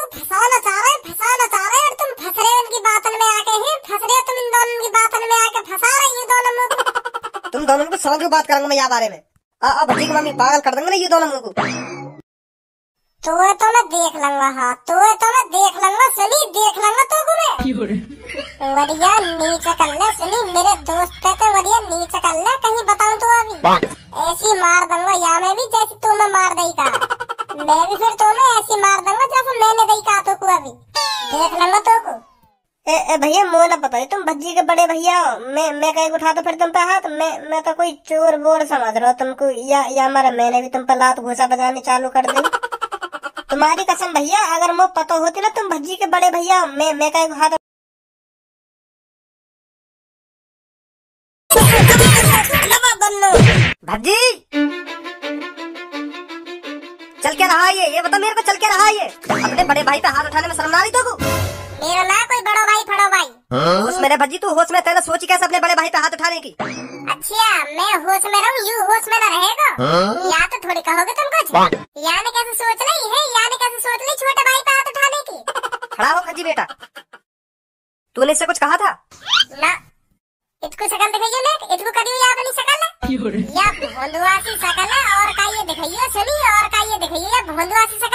को फंसाना चाह रहे हैं फंसाना चाह रहे हैं और तुम फंस रहे उनकी बातन में आके हैं? फंस रहे तुम इन दोनों की बातन में आके फंसा रहे हो दोनों मुँह तुम दोनों को समझ के बात करूँगा मैं यहाँ बारे में। आ, आ भज्जी मम्मी पागल कर देंगे ना ये दोनों मुँह को? तो तो मैं देख लूँगा हाँ तो तो मैं देख लूँगा सुनी देख लूँगा तो को मैं बढ़िया नीचे कर ले सुनी मेरे दोस्त पे तो बढ़िया नीचे कर ले कहीं बताऊँ तो अभी। ऐसी मार दूँगा या मैं भी जैसी तू मैं मार दई का मैं भी फिर तो मैं ऐसी मार दूँगा जैसे मैंने दई का तो को अभी देख लूँगा तो को ए, ए भैया मुँह ना पता तुम भज्जी के बड़े भैया हो। मैं मैं कहीं उठा तो फिर तुम पे हाथ मैं मैं तो कोई चोर बोर समझ रहा हूँ तुमको या या हमारा मैंने भी तुम पे लात घुसा बजाने चालू कर दी। तुम्हारी कसम भैया अगर मुझे पता होती ना तुम भज्जी के बड़े भैया मैं मैं कहीं हाथ रहा है। ये अपने बड़े भाई पे हाथ उठाने में शर्म ना आ रही तो मेरा ना कोई बड़ो भाई फड़ो भाई। होश मेरे भज्जी तू होश में तेरा सोची कैसे अपने बड़े भाई पे हाथ उठाने की? अच्छा मैं होश में रहूँ यू होश में न रहेगा? या तो थोड़ी कहोगे तुम कुछ? यानी कैसे सोच रही है यानी कैसे सोच रही छोटे भाई पे हाथ उठाने की? खड़ा हो भज्जी बेटा। तूने इससे कुछ कहा था? ना। इसको शकल दिखाइए मैं इसको कभी याद नहीं शकल? है या भोंदुआसी शकल है और का ये दिखाइए सुनी और का ये दिखाइए या भोंदुआसी शकल?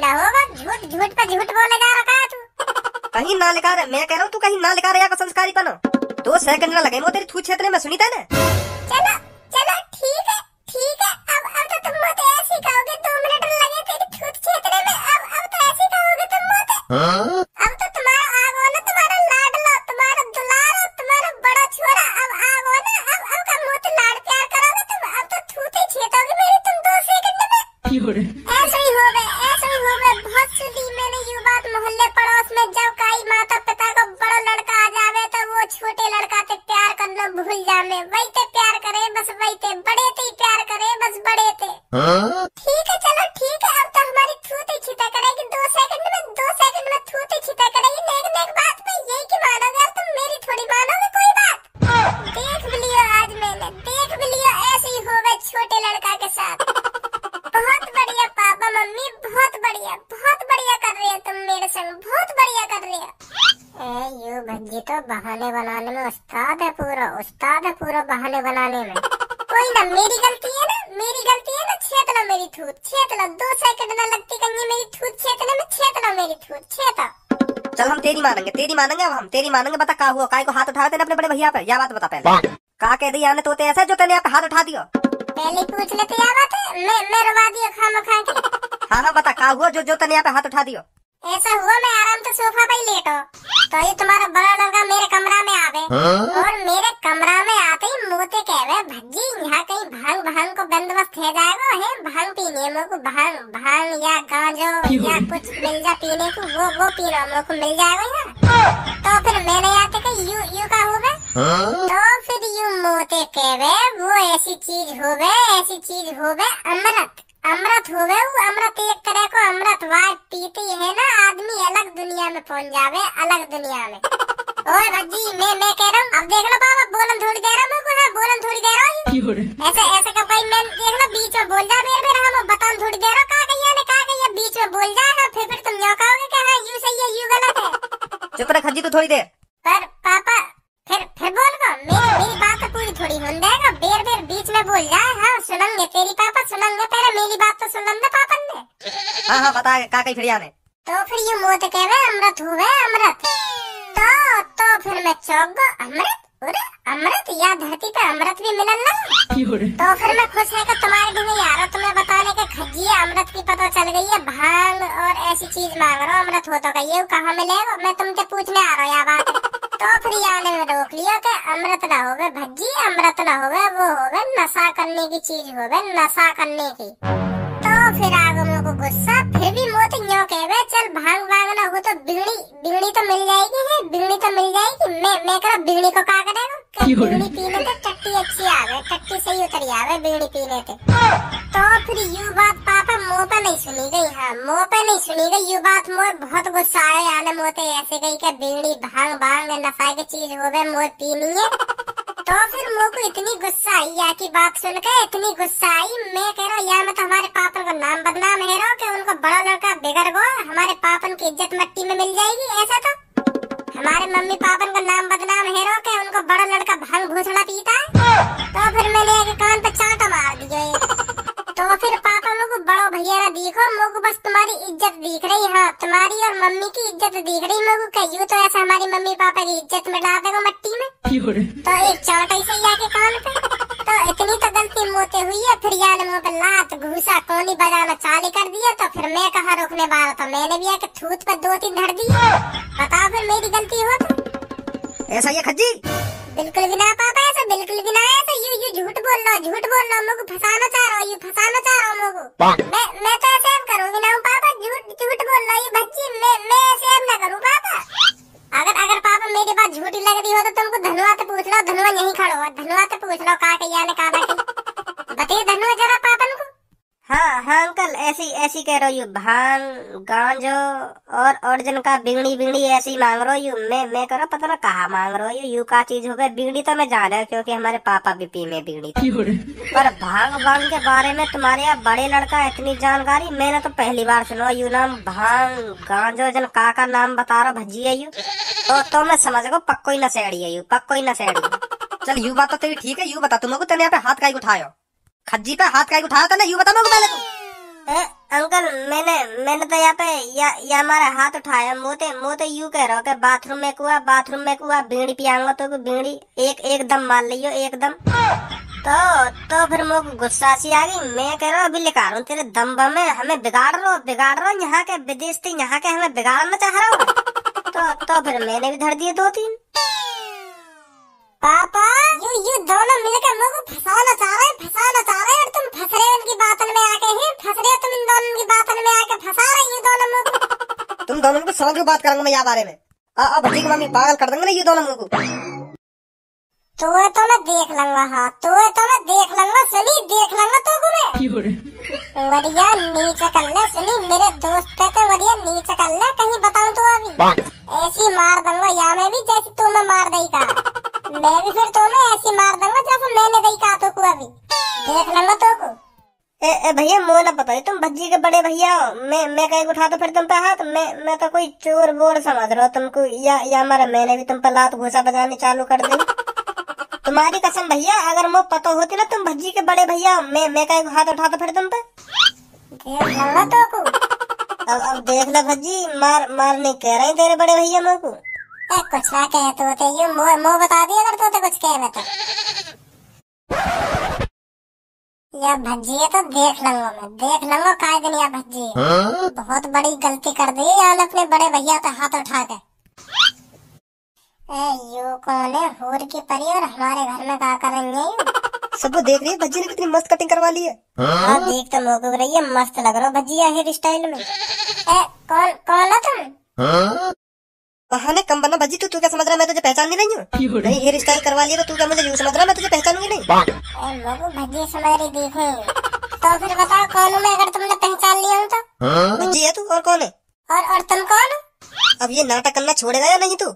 ना होगा झूठ झूठ पे झूठ बोले जा रखा है तू। कहीं ना लिखा रहे मैं कह रहा हूँ तू कहीं ना लिखा रहा संस्कारी बनो। दो सेकंड ना लगे वो तेरी थू क्षेत्र में सुनी था ना? चलो चलो ठीक है ठीक है अब अब तो तुम मुझे ऐसे कहोगे दो मिनट लगे तेरी थूत क्षेत्र में अब अब तो ऐसे कहोगे तुम मुझे। अब तो ठीक है, चलो ठीक है, अब तो हमारी थूत ही करेगी। दो सेकंड में, दो सेकंड में थूत ही करेगी। बात यही की मानोगे, अब तुम मेरी थोड़ी मानोगे, कोई बात। देख भी लियो आज मैंने, देख भी लियो, ऐसे ही हो छोटे लड़का के साथ। बहुत बढ़िया पापा मम्मी, बहुत बढ़िया बहुत बढ़िया कर रही है तुम मेरे संग, बहुत बढ़िया कर रही है। यू भज्जी तो बहाने बनाने में उस्ताद है पूरा, उस्ताद है पूरा बहाने बनाने में। कोई ना, मेरी गलती है ना, मेरी गलती ना छेत लो मेरी थूत छेत दो सेकंड ना लगती कहीं मेरी थूत छेतने में छेत मेरी थूत छेता चल हम तेरी मानेंगे तेरी मानेंगे अब हम तेरी मानेंगे बता का हुआ काय को हाथ उठाया तेने अपने बड़े भैया पे? या बात बता पहले। का कह दी ने तोते ऐसा जो तेने आप पे हाथ उठा दियो? पहले पूछ लेते या बात मैं मैं रवा दिया खाम खा के हाँ हाँ बता का हुआ जो जो तेने आप पे हाथ उठा दियो? ऐसा हुआ मैं आराम से सोफा पे ही लेटो। तो ये तुम्हारा बड़ा लड़का मेरे कमरा में आवे और मेरे कमरा में आते ही मोते कहवे भज्जी यहाँ कहीं भाँग भाँग को बंदोबस्त है जाएगा है भाँग पीने है मेरे को भाँग भाँग या गांजो या कुछ मिल जा पीने को वो वो पीना मेरे को मिल जाएगा यहाँ? तो फिर मैंने आते के यू यू का हो? गए तो फिर यू मोते कहवे वो ऐसी चीज़ हो गए ऐसी चीज़ हो गए अमृत। अमृत हो गए अमृत एक तरह को अमृत वाट पीती है ना आदमी अलग दुनिया में पहुँच जावे अलग दुनिया में। ओए भज्जी मैं मैं कह रहा हूँ अब देख लो बाबा बोलन थोड़ी देर है मेरे को हाँ बोलन थोड़ी देर हो ऐसे ऐसे का भाई मैं देख लो बीच में बोल जा मेरे मेरे हम बताऊँ थोड़ी देर हो कहा कहिया ने कहा कहिया बीच में बोल जा फिर फिर तुम यूँ कहोगे कि हाँ यू सही है यू गलत है। चुप रख खज्जी तू थोड़ी देर पर पापा फिर फिर बोल को मेरी मेरी बात तो पूरी थोड़ी सुन देगा बेर बेर बीच में बोल जाए हाँ सुनेंगे तेरी सुनेंगे पहले मेरी बात तो सुन दे पापन ने हाँ हाँ बता का कही फिर आने तो फिर ये मोत कहवे अमृत हुए अमृत तो तो फिर मैं चौक गो अमृत अरे अमृत या धरती पे अमृत भी मिलन लगा तो फिर मैं खुश है कि तुम्हारे भी यार तुम्हें बताने के खजिए अमृत की पता चल गई है भाँग और ऐसी चीज़ मांग रहा हूँ अमृत हो तो गई कहाँ मिलेगा मैं तुमसे पूछने आ रहा हूँ यहाँ बात आने में रोक लिया कि अमृत ना हो गए भज्जी अमृत ना हो गए वो हो गए नशा करने की चीज़ हो गए नशा करने की। तो फिर आगे को गुस्सा फिर भी मोत न्यो कह गए चल भाग भाग ना हो तो बिगड़ी बिगड़ी तो मिल जाएगी है बिगड़ी तो मिल जाएगी। मैं मैं करा बिगड़ी को क्या? करेगा बिगड़ी पीने से टट्टी अच्छी आ गई टट्टी सही उतरी आ गई बिगड़ी पीने से। तो फिर यू बात मुँह पे नहीं सुनी गई हाँ मुँह पे नहीं सुनी गई। यू बात मोर बहुत गुस्सा आया आने मोते ऐसे गई कि बिगड़ी भाँग भाँग नफा की चीज़ हो गई, मोर पीनी है। तो फिर मुझ को इतनी गुस्सा आई या की बात सुन के इतनी गुस्सा आई। मैं कह रहा हूँ या मैं तो हमारे पापन का नाम बदनाम है रो कि उनको बड़ा लड़का बिगड़ गो हमारे पापन की इज़्ज़त मट्टी में मिल जाएगी, ऐसा तो? हमारे मम्मी पापन का नाम बदनाम है रो कि उनको बड़ा लड़का भाँग भूसड़ा पीता है? तो फिर मैंने कान पे चांटा मार दिया तो फिर बड़ो भैया ना दिखो मोको बस तुम्हारी इज़्ज़त दिख रही हाँ। तुम्हारी और मम्मी की इज़्ज़त दिख रही मोको कहियो तो ऐसा हमारी मम्मी पापा की इज़्ज़त में डाल देगा मट्टी में। तो एक चांटा से जाके कान पे। तो इतनी तो गलती मोते हुई है फिर यार मुँह पे लात घूसा कोनी बजाना चालू कर दिया तो फिर मैं कहा रोकने वाला था? मैंने भी आके थूत पे दो तीन धर दी बताओ फिर मेरी गलती हो तो। ऐसा ही है खज्जी? बिल्कुल भी ना पापा ऐसा बिल्कुल भी ना ऐसा यू यू झूठ बोल रहा झूठ बोल रहा हो मुझको फंसाना चाह रहा हो यू फंसाना चाह रहा हूँ मुझको मैं मैं तो ऐसे करूँगी ना पापा झूठ झूठ बोल रहा ये बच्ची, मैं मैं ऐसे ना करूँ पापा। अगर अगर पापा मेरी बात झूठी लग रही हो तो तुमको धनुआ से पूछ लो, धनुआ यहीं खड़ो हो धनुआ से पूछ लो, कहा कहिया ने कहा बताइए धनुआ जरा पापा को। हाँ हाँ अंकल, ऐसी ऐसी कह रही हूँ भान गांजो और और जन का बिगड़ी बिगड़ी ऐसी मांग रही यू मैं मैं करो पता ना कहा मांग रही हूँ। यू का चीज़ हो गई बिगड़ी तो मैं जान रहा हूँ क्योंकि हमारे पापा भी पी में बिगड़ी थी। पर भाँग भाँग के बारे में तुम्हारे यहाँ बड़े लड़का इतनी जानकारी मैंने तो पहली बार सुना यू नाम भाँग गांजो जन का का नाम बता रहा भज्जी है यू। तो तो मैं समझ गो पक्को ही नशेड़ी है यू पक्को ही नशेड़ी चल यू बात तो तेरी ठीक है यू बता तुमको तेने यहाँ पे हाथ का उठायो। खज्जी पे हाथ का उठाया था ना यू बता मेरे को पहले तू। ए, अंकल मैंने मैंने तो यहाँ पे या, या हमारा हाथ उठाया मोते मोते यू कह रहा हूँ बाथरूम में कुआ बाथरूम में कुआ बीड़ी पियांगा तो बीड़ी एक एकदम मार लियो एकदम। तो तो फिर मुझे गुस्सा सी आ गई मैं कह रहा हूँ अभी लिखा रहा हूँ तेरे दम बम में हमें बिगाड़ हूँ बिगाड़ रहा यहाँ के विदेश थी यहाँ के हमें बिगाड़ना चाह रहा हूँ। तो तो फिर मैंने भी धर दिए दो तीन पापा? यू यू दोनों मिलकर मुझको फंसाना चाह रहे हैं फंसाना चाह रहे और तुम फंस रहे उनकी बातों में आके हैं? फंस रहे तुम इन दोनों की बातों में आके? फंसा रहे हो दोनों मुझको तुम दोनों को समझ के बात करूँगा मैं यहाँ बारे में। आ, आ की मम्मी पागल कर देंगे ना ये दोनों मुझको तो तो मैं देख लूँगा हाँ तो तो मैं देख लूँगा सुनी देख लूँगा तो को मैं बढ़िया नीचे कर ले सुनी मेरे दोस्त पे तो बढ़िया नीचे कर ले कहीं बताऊँ तो अभी। ऐसी मार दूँगा या मैं भी जैसे तू मैं मार दई का मैं भी फिर तो मैं ऐसी मार दूँगा जैसे मैंने दई का तो को अभी देख लूँगा तो को। ए, ए भैया मुँह ना पता तुम भज्जी के बड़े भैया हो। मैं मैं कहीं उठा तो फिर तुम पे हाथ। मैं मैं तो कोई चोर बोर समझ रहा हूँ। तुमको या या हमारा मैंने भी तुम पर लात घूसा बजानी चालू कर दी। तुम्हारी कसम भैया अगर मुझे पता होती ना तुम भज्जी के बड़े भैया हो। मैं मैं कहीं हाथ उठा तो फिर तुम पे। देख लूँगा तो को। अब अब देख ले भज्जी मार मार नहीं कह रहे तेरे बड़े भैया मेरे को। ए कुछ ना कहे तो ते ये मुँह मुँह बता दिया अगर तो ते कुछ कहे मैं तो। या भज्जी है तो देख लूँगा मैं देख लूँगा काय दिन या भज्जी। है? बहुत बड़ी गलती कर दी यार अपने बड़े भैया पे हाथ उठा के। ए यू कौन है? हूर की परी और हमारे घर में क्या कर रही है यू सबको देख रही है भज्जी ने कितनी मस्त कटिंग करवा ली है। हाँ देख तो मोको रही है मस्त लग रहा हो भज्जिया हेयर स्टाइल में। ए कौन कौन हो तुम? बहाने कम बना भज्जी तू तू क्या समझ रहा है? मैं तुझे पहचान नहीं रही हूँ नहीं हेयर स्टाइल करवा लिया तो तू क्या मुझे यूँ समझ रहा है? मैं तुझे पहचानूँगी नहीं। समझ रही देखूँ। तो फिर बताओ कौन हूँ मैं? अगर तुमने पहचान लिया हूँ तो? भज्जी है तू और कौन है? और और तुम कौन अब ये नाटक करना छोड़ेगा या नहीं तू?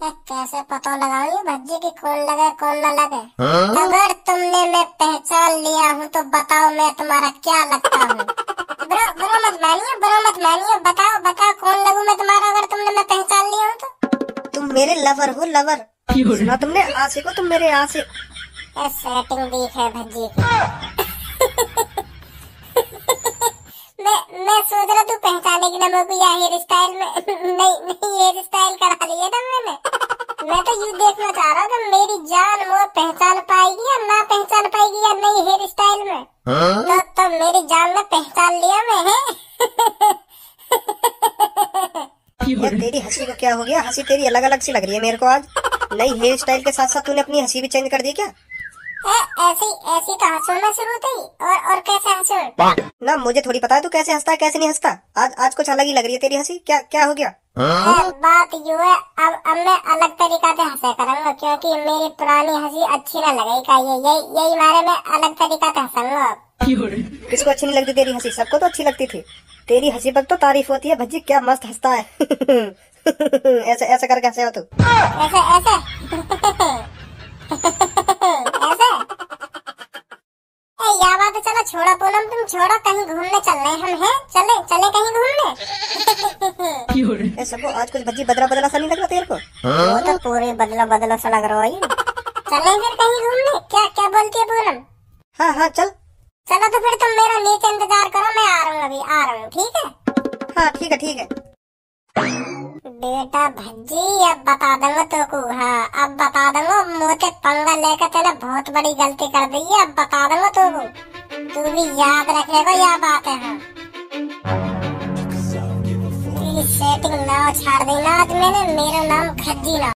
कैसे पता लगाऊँ? ये भज्जी की कौन लगे कौन न लगे? अगर तुमने मैं पहचान लिया हूँ तो बताओ मैं तुम्हारा क्या लगता हूँ? बुरा बुरा मत मानिए बुरा मत मानिए। बताओ बताओ कौन लगूं मैं तुम्हारा? अगर तुमने मैं पहचान लिया हूँ तो। तुम मेरे लवर हो लवर सुना तुमने आशिक हो तुम मेरे आशिक सेटिंग दिख है भज्जी की मैं मैं सोच रहा तू पहचाने की ना मेरे को या हेयर स्टाइल में नहीं नहीं हेयर स्टाइल करा लिया ना मैंने। मैं तो यूँ देखना चाह रहा हूँ कि मेरी जान वो पहचान पाएगी या ना पहचान पाएगी या नहीं हेयर स्टाइल में तो तो मेरी जान ने पहचान लिया मैं है? तेरी हँसी को क्या हो गया? हँसी तेरी अलग अलग सी लग रही है मेरे को आज। नई हेयर स्टाइल के साथ साथ तूने अपनी हँसी भी चेंज कर दी क्या? ए, ऐसी ऐसी तो हंसोना शुरू थी और और कैसे हंसू? ना मुझे थोड़ी पता है तू कैसे हंसता है कैसे नहीं हंसता? आज आज कुछ अलग ही लग रही है तेरी हँसी। क्या क्या हो गया? बात यू है अब अब मैं अलग तरीका से हंसा करूँगा क्योंकि मेरी पुरानी हँसी अच्छी ना लगेगा यही यही मारे मैं अलग तरीका से हंसूँगा किसको अच्छी नहीं लगती तेरी हँसी। सबको तो अच्छी लगती थी। तेरी हँसी पर तो तारीफ़ होती है भज्जी क्या मस्त हंसता है। ऐसे ऐसे करके हंसे हो तू। ऐसे ऐसे। ऐसे। ए या बात चलो छोड़ो पूनम तुम छोड़ो कहीं घूमने चल रहे हम हैं। चले चले कहीं घूमने। सबको आज कुछ भज्जी बदला बदला सा नहीं लग रहा तेरे को? वो तो पूरे बदला बदला सा लग रहा है। चले फिर कहीं घूमने। क्या क्या बोलती है पूनम हाँ हाँ चल। चलो तो फिर तुम मेरा नीचे इंतज़ार करो मैं आ रहा हूँ अभी आ रहा हूँ ठीक है? हाँ ठीक है ठीक है। बेटा भज्जी अब बता दूँगा तो को हाँ अब बता दूँगा मोटे पंगा लेकर तेने बहुत बड़ी गलती कर दी है अब बता दूँगा तो को तू भी याद रखेगा यह बात है हाँ। सेटिंग ना छाड़ दी ना आज मैंने मेरा नाम खज्जी ना।